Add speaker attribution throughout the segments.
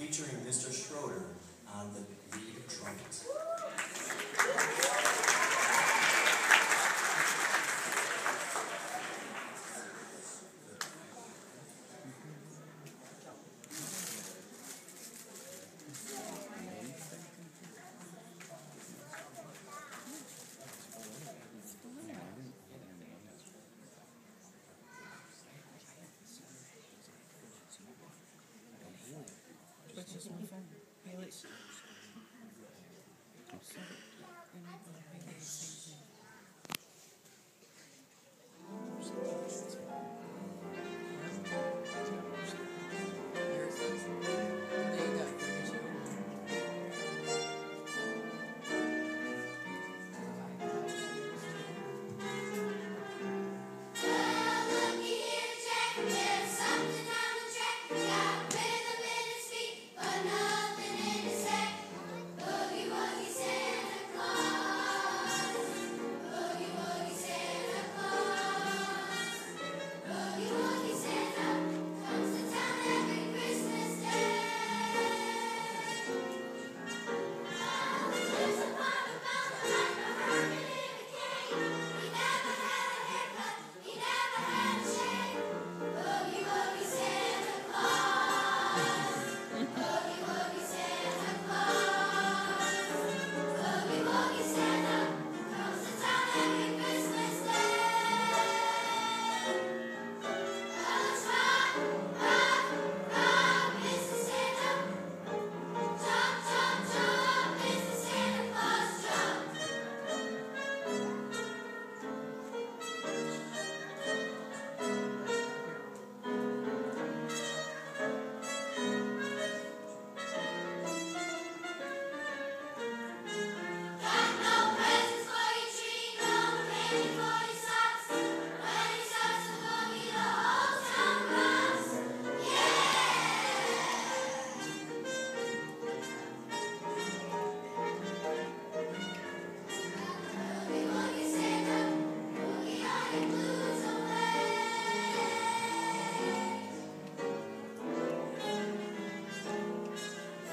Speaker 1: featuring Mr. Schroeder on the lead trumpet.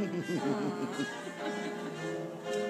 Speaker 2: Which is my phone.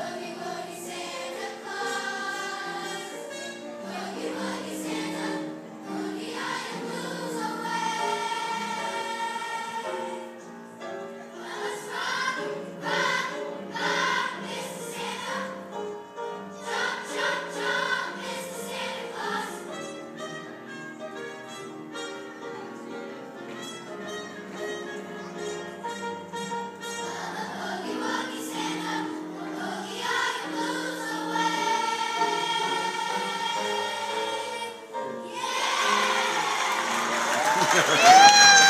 Speaker 3: Yeah.